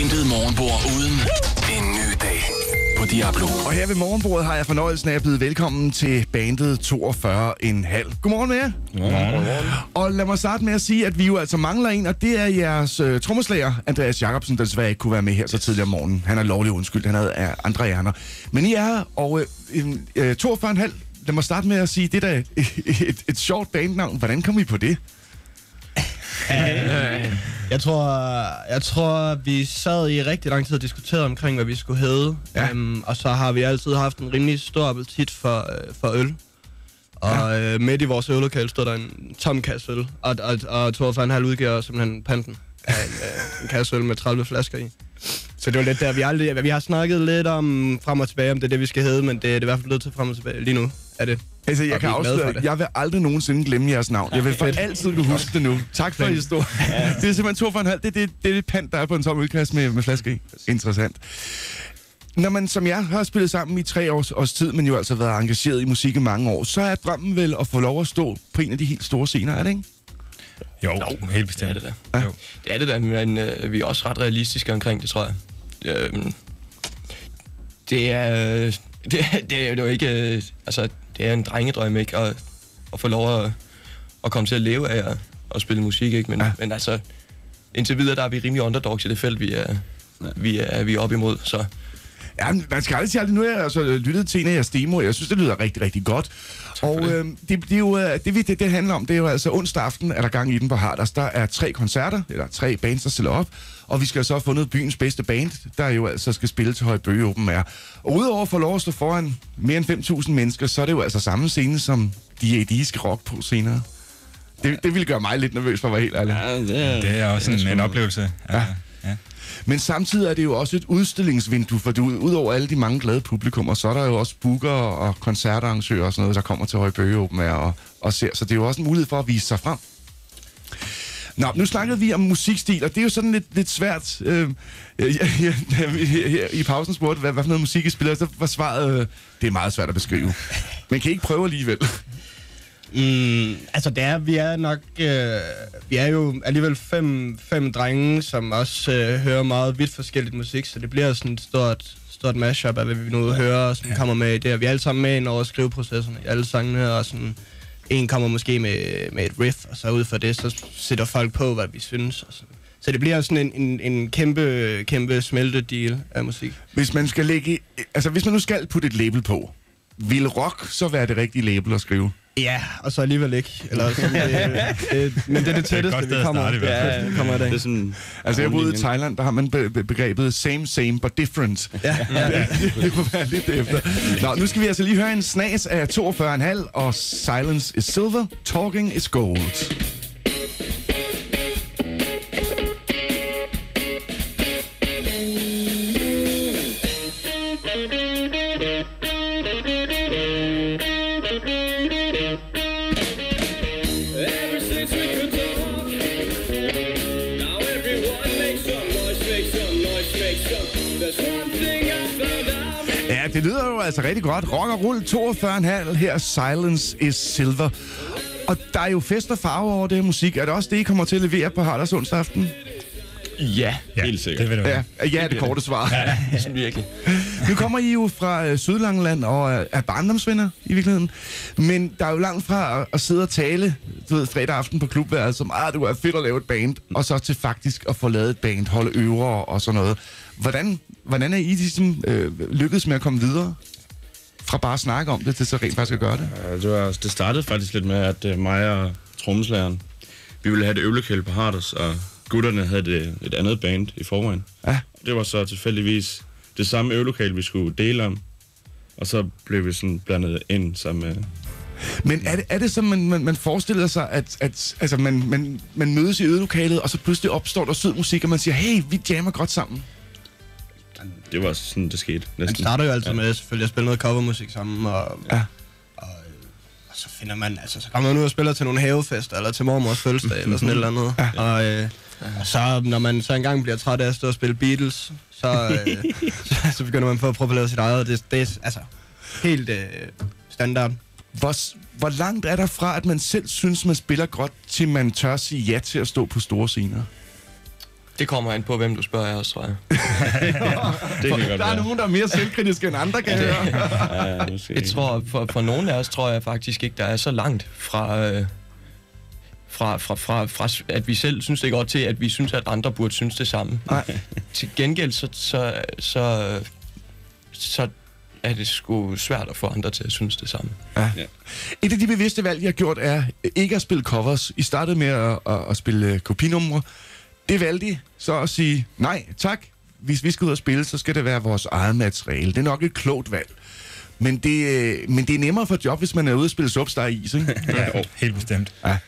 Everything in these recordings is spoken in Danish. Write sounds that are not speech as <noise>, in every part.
Intet morgenbord uden en ny dag på Diablo. Og her ved morgenbordet har jeg fornøjelsen af at byde velkommen til bandet 42,5. Godmorgen med jer. Godmorgen. Og lad mig starte med at sige, at vi jo altså mangler en, og det er jeres øh, trommeslager, Andreas Jacobsen, der desværre ikke kunne være med her så tidligere om morgenen. Han er lovlig undskyld, han havde øh, andre hjerner. Men I er her, og øh, øh, 42,5, lad mig starte med at sige, det er da <laughs> et, et, et sjovt bandnavn. Hvordan kom I på det? <laughs> Jeg tror, jeg tror, vi sad i rigtig lang tid og diskuterede omkring, hvad vi skulle hedde. Ja. Um, og så har vi altid haft en rimelig stor appetit for, uh, for øl. Og ja. uh, midt i vores øllokale stod der en tom kasse øl. Og, og, og Thor Fernhal udgiver simpelthen panten af en, uh, en kasse øl med 30 flasker i. Så det var lidt der, vi aldrig... Vi har snakket lidt om frem og tilbage, om det er det, vi skal hedde, men det, det er i hvert fald nødt til frem og tilbage. Lige nu er det. Altså, jeg kan afsløre, jeg vil aldrig nogensinde glemme jeres navn. Jeg vil for altid kunne huske det nu. Tak for historien. Det er simpelthen to for en halv. Det er det, det, er det pant, der er på en tom ølkasse med, med flaske i. Interessant. Når man som jeg har spillet sammen i tre års, års tid, men jo altså været engageret i musik i mange år, så er drømmen vel at få lov at stå på en af de helt store scener, er det ikke? Jo, helt bestemt. Det er det da. Ja. Det er det da, men øh, vi er også ret realistiske omkring det, tror jeg. Øhm, det er... Øh, <laughs> det, er- det er jo ikke... Øh, altså, det er en drengedrøm, ikke? At, at få lov at, at komme til at leve af at, at spille musik, ikke? Men, Ja. ja. men altså, indtil videre, der er vi rimelig underdogs i det felt, vi er, vi er, vi er op imod, så... Ja, man skal aldrig sige aldrig. Nu har jeg altså lyttet til en af jeres demoer. Jeg synes, det lyder rigtig, rigtig godt. Og det. øh, det, det, er jo, det, vi- det, det handler om, det er jo altså onsdag aften, er der gang i den på Harders. Der er tre koncerter, eller tre bands, der stiller op. Og vi skal så have fundet byens bedste band, der jo altså skal spille til Højbøge Open Air. Og udover at få lov at stå foran mere end 5.000 mennesker, så er det jo altså samme scene, som de AD skal rock på senere. Det, det ville gøre mig lidt nervøs, for at være helt ærlig. Ja, det er, Det er også en, en oplevelse. Ja. ja. Men samtidig er det jo også et udstillingsvindue, for du, udover alle de mange glade publikummer, så er der jo også booker og koncertarrangører og sådan noget, der kommer til Højbøge Open Air og, og ser. Så det er jo også en mulighed for at vise sig frem. Nå, nu snakkede vi om musikstil, og det er jo sådan lidt, lidt svært. Øh, øh I pausen spurgte, hvad, hvad for noget musik I spiller, så var svaret, øh, det er meget svært at beskrive. Men kan I ikke prøve alligevel? Mm, altså det er, vi er nok, øh, vi er jo alligevel fem, fem drenge, som også øh, hører meget vidt forskelligt musik, så det bliver sådan et stort, stort mashup af, hvad vi nu hører, som ja. kommer med i det. Vi er alle sammen med ind over skriveprocesserne i alle sangene, og sådan, en kommer måske med, med et riff, og så ud fra det, så sætter folk på, hvad vi synes. Og sådan. Så det bliver sådan en, en, en kæmpe, kæmpe smeltedeal af musik. Hvis man skal lægge, altså hvis man nu skal putte et label på, vil rock så være det rigtige label at skrive? Ja, og så alligevel ikke. Eller sådan, det, det, <laughs> men det er det tætteste, sted vi at kommer, starte i hvert fald. ja, kommer i dag. det er sådan... Altså, jeg boede i. Thailand, der har man be- be- begrebet same, same, but different. Ja, ja. <laughs> det må være lidt efter. Nå, nu skal vi altså lige høre en snas af 42,5 og Silence is Silver, Talking is Gold. Ja, det lyder jo altså rigtig godt. Rock og rull 42,5 her, Silence is Silver. Og der er jo fest og farve over det her musik. Er det også det, I kommer til at levere på Harders onsdag aften? Ja, ja, Helt sikkert. Det vil det være. Ja, ja er det korte svar. sådan virkelig. Nu kommer I jo fra øh, Sydlangeland og er, er barndomsvenner i virkeligheden. Men der er jo langt fra at, at sidde og tale du ved, fredag aften på klubværelset som, ah, du er fedt at lave et band, og så til faktisk at få lavet et band, holde øver og sådan noget. Hvordan, hvordan er I ligesom, øh, lykkedes med at komme videre? Fra bare at snakke om det, til så rent faktisk at gøre det? Ja, det, var, det startede faktisk lidt med, at uh, mig og trommeslageren, vi ville have det øvelokale på Harders, og gutterne havde det, et andet band i forvejen. Ja. Det var så tilfældigvis det samme øvelokale, vi skulle dele om. Og så blev vi sådan blandet ind sammen med... Men er det, er det så, man, man, man forestiller sig, at, at altså man, man, man mødes i ødelokalet, og så pludselig opstår der sød musik, og man siger, hey, vi jammer godt sammen? Det var sådan, det skete Man næsten. starter jo altid med selvfølgelig at spille noget covermusik sammen, og, Ja. Så finder man, altså så kommer man ud og spiller til nogle havefester, eller til mormors fødselsdag, eller sådan et eller andet. Ja. Og, øh, og så, når man så engang bliver træt af at stå og spille Beatles, så, øh, <laughs> så, så begynder man på at prøve at lave sit eget. Det, det er altså helt øh, standard. Hvor, hvor langt er der fra, at man selv synes, man spiller godt, til man tør sige ja til at stå på store scener? Det kommer an på, hvem du spørger os, tror jeg. <laughs> Det kan godt Der er nogen, der er mere selvkritiske end andre, kan jeg. Ja. Jeg tror, for, for nogle af os tror jeg faktisk ikke, der er så langt fra, øh, fra, fra, fra, fra, at vi selv synes, det er godt til, at vi synes, at andre burde synes det samme. Nej. Til gengæld, så, så, så, så er det sgu svært at få andre til at synes det samme. Et af de bevidste valg, jeg har gjort, er ikke at spille covers. I startede med at, at, at spille kopinumre. Det valgte I så at sige, nej tak, hvis vi skal ud og spille, så skal det være vores eget materiale. Det er nok et klogt valg. Men det, øh, men det er nemmere for job, hvis man er ude og spille Substar is, ikke? <laughs> Ja, helt bestemt. Ja.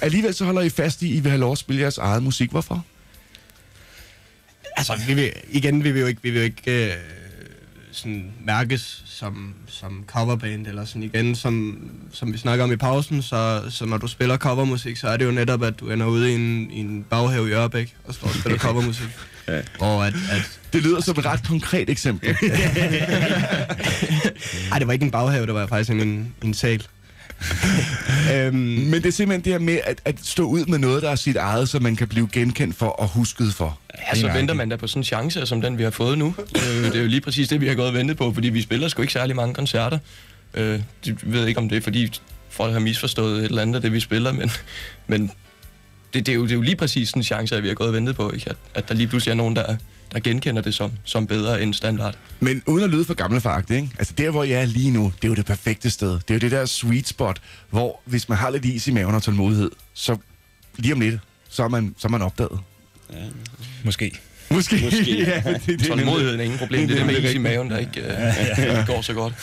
Alligevel så holder I fast i, at I vil have lov at spille jeres eget musik. Hvorfor? Altså, vi vil, igen, vi vil jo ikke, vi vil jo ikke øh, sådan mærkes som, som coverband, eller sådan igen, som, som vi snakker om i pausen, så, så når du spiller covermusik, så er det jo netop, at du ender ude i en, i en baghave i Ørbæk, og står og spiller <laughs> covermusik. Ja. Og at, at Det lyder som et ret konkret eksempel. <laughs> ej, det var ikke en baghave, det var faktisk en, en sal. <laughs> øhm, Men det er simpelthen det her med at, at stå ud med noget, der er sit eget, så man kan blive genkendt for og husket for. Ja, så venter man da på sådan en chance, som den vi har fået nu. Øh, det er jo lige præcis det, vi har gået og ventet på, fordi vi spiller sgu ikke særlig mange koncerter. Øh, jeg ved ikke, om det er, fordi folk har misforstået et eller andet af det, vi spiller, men, men det, det, er jo, det er jo lige præcis sådan en chance, at vi har gået og ventet på, ikke? At, at der lige pludselig er nogen, der, der genkender det som, som bedre end standard. Men uden at lyde for gammelfagt, ikke? Altså der, hvor jeg er lige nu, det er jo det perfekte sted. Det er jo det der sweet spot, hvor hvis man har lidt is i maven og tålmodighed, så lige om lidt, så er man, så er man opdaget. Måske. Måske. Måske. ja, <laughs> det, det, det, Tålmodigheden er ingen problem. Det er det med is i maven, der ikke øh, <laughs> går så godt.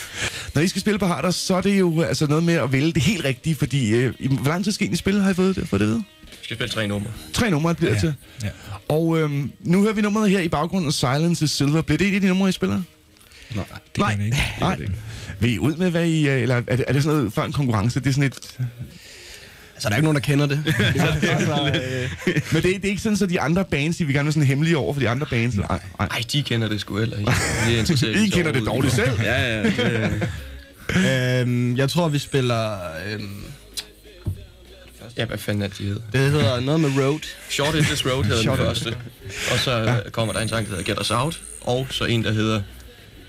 Når I skal spille på Harders, så er det jo altså noget med at vælge det helt rigtige, fordi øh, hvor lang tid skal I egentlig spille, har I fået det, fået det? Vi skal spille tre numre. Tre numre bliver det til. Ja. Og øhm, nu hører vi nummeret her i baggrunden, Silence is Silver. Bliver det et af de numre, I spiller? Det Nej. kan det ikke. Nej. Vil I ud med, hvad I... øh, Eller er det, er det sådan noget før en konkurrence? Det er sådan et... altså, der er ikke nogen, der kender det. <laughs> altså, øh, Men det, er- det er ikke sådan, så de andre bands, de vil gerne være sådan hemmelige over for de andre bands. Nej, nej. Ej, de kender det sgu heller ikke. De er så <laughs> kender det dårligt selv. Ja, ja. Det, <laughs> øhm, jeg tror, vi spiller... Øhm, Ja, hvad fanden er det, de hedder? det hedder noget med Road. Short this road hedder den første. Og så ja. kommer der en sang, der hedder Get Us Out. Og så en, der hedder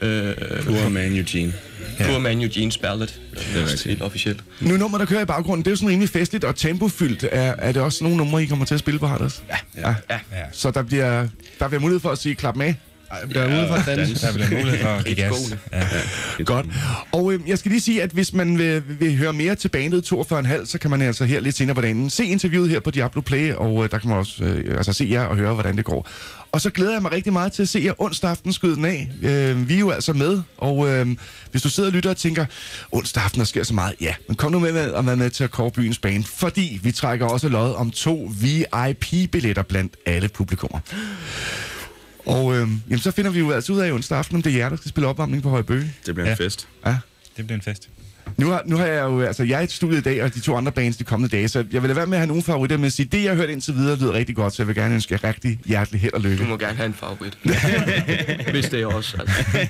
øh, Poor man Eugene. Poor Man Eugene's Ballad. Det er helt officielt. Nu nummer, der kører i baggrunden, det er jo sådan rimelig festligt og tempofyldt. Er, er det også nogle numre, I kommer til at spille på Harders? Ja. ja. Ja. Ja. Så der bliver, der bliver mulighed for at sige klap med. Der er ude for at danse. Der bliver mulighed for at give gas. Ja. Godt. Og øh, jeg skal lige sige, at hvis man vil, vil høre mere til bandet 42,5, så kan man altså her lidt senere på dagen se interviewet her på Diablo Play, og øh, der kan man også øh, altså se jer og høre, hvordan det går. Og så glæder jeg mig rigtig meget til at se jer onsdag aften skyde den af. Øh, vi er jo altså med, og øh, hvis du sidder og lytter og tænker, onsdag aften der sker så meget, ja, men kom nu med, med og vær med til at kåre byens bane, fordi vi trækker også lod om to VIP-billetter blandt alle publikummer. Og øh, jamen, så finder vi jo altså ud af onsdag aften, om det er jer, der skal spille opvarmning på Højbøge. Det bliver en Ja. fest. Ja. Det bliver en fest. Nu har, nu har jeg jo, altså jeg er i studiet i dag, og de to andre bands de kommende dage, så jeg vil lade være med at have nogle favoritter, men at sige, det jeg har hørt indtil videre lyder rigtig godt, så jeg vil gerne ønske jer rigtig hjertelig held og lykke. Du må gerne have en favorit. <laughs> Hvis det er også. Altså.